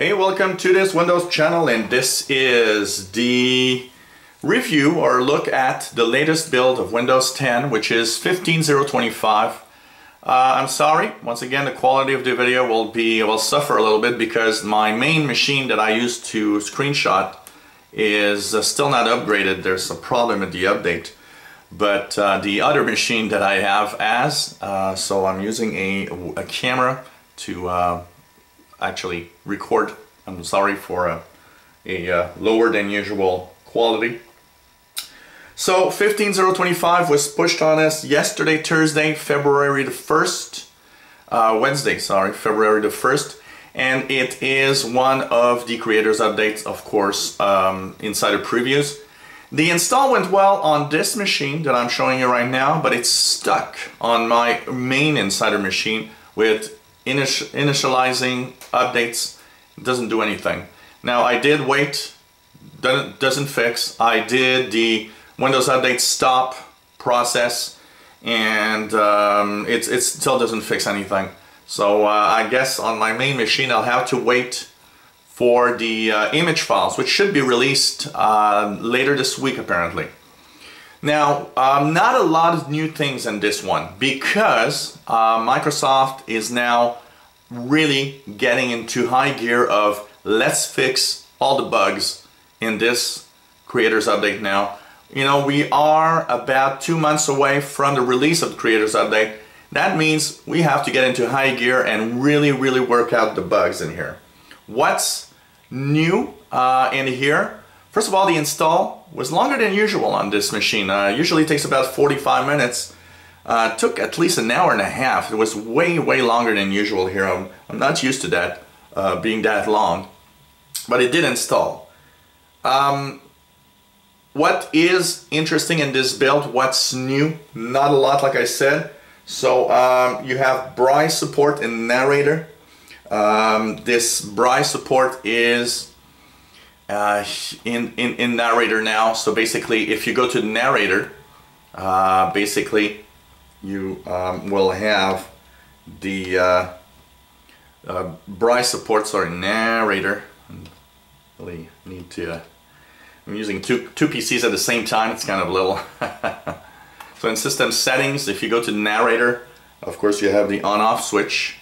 Hey, welcome to this Windows channel and this is the review or look at the latest build of Windows 10 which is 15025. Uh, I'm sorry, once again the quality of the video will be will suffer a little bit because my main machine that I use to screenshot is uh, still not upgraded. There's a problem with the update. But uh, the other machine that I have as, uh, so I'm using a, a camera to uh, actually record. I'm sorry for a, a uh, lower than usual quality. So 15025 was pushed on us yesterday, Thursday, February the 1st, uh, Wednesday, sorry, February the 1st. And it is one of the creators updates, of course, um, Insider Previews. The install went well on this machine that I'm showing you right now, but it's stuck on my main Insider machine with initializing updates doesn't do anything. Now I did wait, doesn't fix. I did the Windows Update stop process and um, it, it still doesn't fix anything. So uh, I guess on my main machine I'll have to wait for the uh, image files, which should be released uh, later this week apparently. Now, um, not a lot of new things in this one because uh, Microsoft is now really getting into high gear of let's fix all the bugs in this Creators Update now. You know, we are about two months away from the release of the Creators Update. That means we have to get into high gear and really, really work out the bugs in here. What's new uh, in here? First of all, the install was longer than usual on this machine. Uh, usually takes about 45 minutes. Uh, took at least an hour and a half. It was way, way longer than usual here. I'm, I'm not used to that, uh, being that long. But it did install. Um, what is interesting in this build, what's new? Not a lot, like I said. So um, you have Braille support in Narrator. Um, this Braille support is uh, in, in, in narrator now. So basically, if you go to the narrator, uh, basically you um, will have the uh, uh, Braille support, sorry, narrator. really need to, uh, I'm using two, two PCs at the same time, it's kind of a little. so in system settings, if you go to narrator, of course you have the on off switch,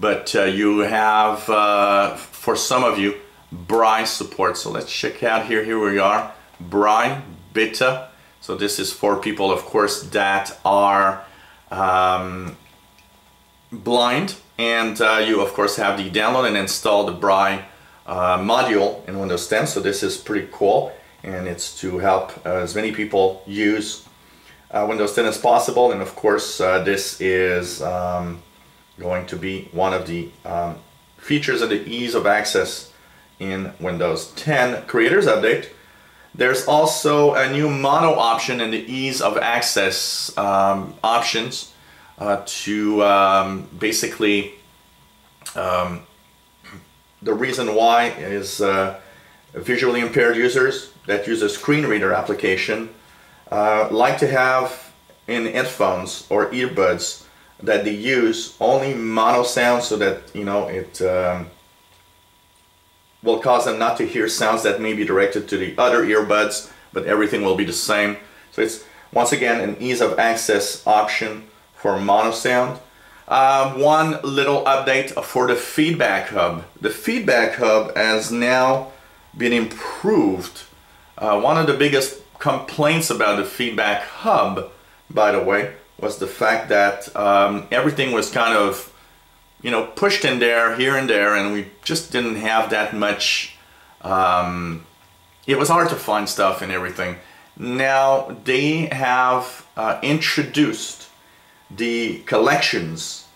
but uh, you have, uh, for some of you, Braille support. So let's check out here, here we are, Braille Beta. So this is for people, of course, that are um, blind. And uh, you, of course, have the download and install the Braille uh, module in Windows 10. So this is pretty cool. And it's to help uh, as many people use uh, Windows 10 as possible. And of course, uh, this is um, going to be one of the um, features of the ease of access in Windows 10 Creators Update. There's also a new mono option in the ease of access um, options uh, to um, basically um, the reason why is uh, visually impaired users that use a screen reader application uh, like to have in headphones or earbuds that they use only mono sound so that you know it um, will cause them not to hear sounds that may be directed to the other earbuds, but everything will be the same. So it's once again an ease of access option for mono sound. Um, one little update for the feedback hub. The feedback hub has now been improved. Uh, one of the biggest complaints about the feedback hub, by the way, was the fact that um, everything was kind of you know, pushed in there, here and there, and we just didn't have that much. Um, it was hard to find stuff and everything. Now they have uh, introduced the collections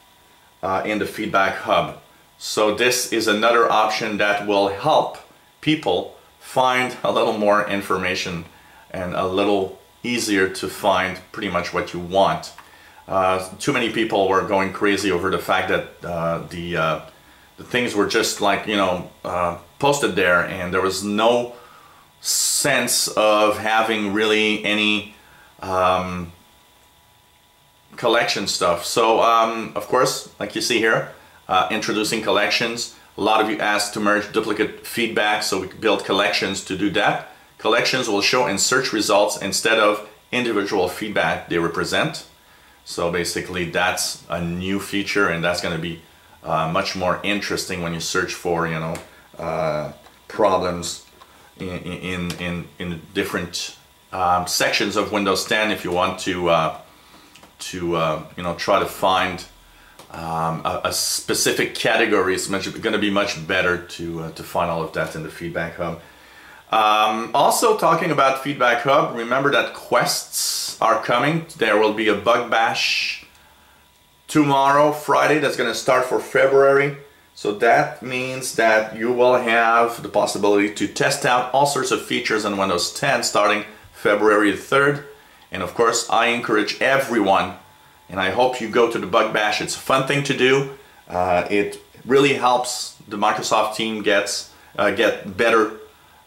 uh, in the feedback hub. So this is another option that will help people find a little more information and a little easier to find pretty much what you want. Uh, too many people were going crazy over the fact that uh, the uh, the things were just like you know posted there, and there was no sense of having really any um, collection stuff. So um, of course, like you see here, introducing collections. A lot of you asked to merge duplicate feedback so we build collections to do that. Collections will show in search results instead of individual feedback they represent. So basically that's a new feature and that's going to be uh, much more interesting when you search for, you know, uh, problems in, in, in, in different um, sections of Windows 10 if you want to, uh, to uh, you know, try to find um, a, a, specific category. It's going to be much better to, uh, to find all of that in the Feedback Hub. Um, also talking about Feedback Hub, remember that quests are coming. There will be a bug bash tomorrow, Friday, that's going to start for February. So that means that you will have the possibility to test out all sorts of features on Windows 10 starting February 3rd. And of course, I encourage everyone, and I hope you go to the Bug Bash. It's a fun thing to do. Uh, it really helps the Microsoft team gets uh, get better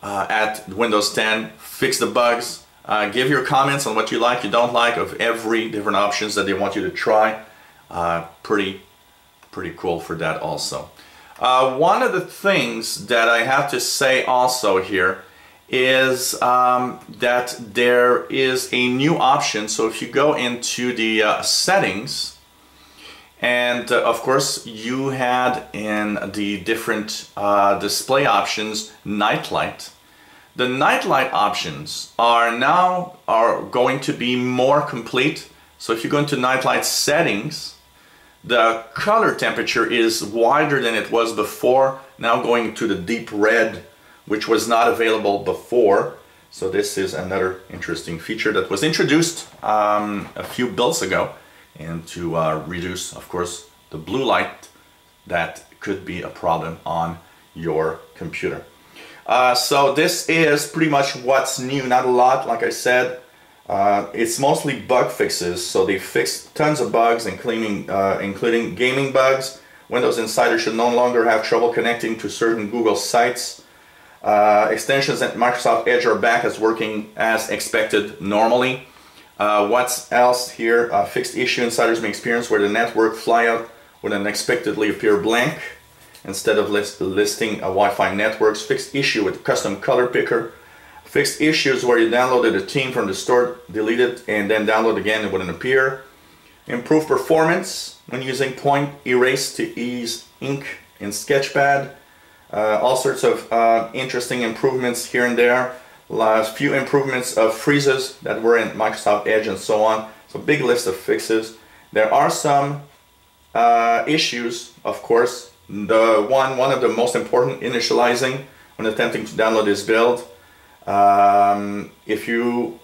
uh, at Windows 10, fix the bugs, uh, give your comments on what you like, you don't like of every different options that they want you to try. Uh, pretty, pretty cool for that also. Uh, one of the things that I have to say also here is um, that there is a new option. So if you go into the uh, settings, and uh, of course you had in the different uh, display options nightlight. The nightlight options are now are going to be more complete. So if you go into nightlight settings, the color temperature is wider than it was before, now going to the deep red, which was not available before. So this is another interesting feature that was introduced um, a few builds ago and to uh, reduce, of course, the blue light that could be a problem on your computer. Uh, so this is pretty much what's new, not a lot, like I said. Uh, it's mostly bug fixes, so they fixed tons of bugs, including, uh, including gaming bugs. Windows Insider should no longer have trouble connecting to certain Google sites. Uh, extensions at Microsoft Edge are back as working as expected normally. Uh, what's else here? Uh, fixed issue insiders may experience where the network flyout would unexpectedly appear blank instead of list listing a Wi-Fi networks. Fixed issue with custom color picker. Fixed issues where you downloaded a theme from the store, delete it, and then download again, it wouldn't appear. Improve performance when using point erase to ease ink in Sketchpad. Uh, all sorts of uh, interesting improvements here and there last few improvements of freezes that were in Microsoft Edge and so on. So big list of fixes. There are some uh, issues, of course. The one, one of the most important, initializing when attempting to download this build. Um, if you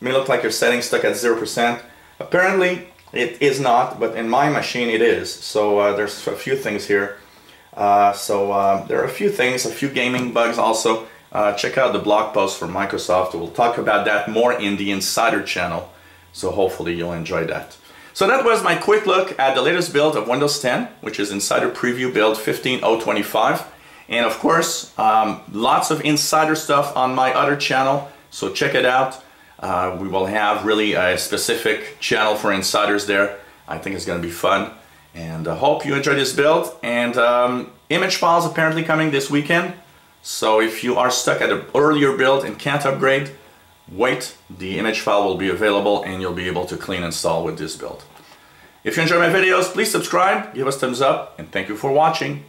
may look like your settings stuck at 0%, apparently it is not, but in my machine it is. So uh, there's a few things here. Uh, so uh, there are a few things, a few gaming bugs also uh, check out the blog post from Microsoft. We'll talk about that more in the Insider channel. So hopefully you'll enjoy that. So that was my quick look at the latest build of Windows 10, which is Insider Preview Build 15025. And of course, um, lots of Insider stuff on my other channel, so check it out. Uh, we will have really a specific channel for Insiders there. I think it's going to be fun. And I uh, hope you enjoy this build. And um, image files apparently coming this weekend. So if you are stuck at an earlier build and can't upgrade, wait, the image file will be available and you'll be able to clean install with this build. If you enjoy my videos, please subscribe, give us thumbs up, and thank you for watching.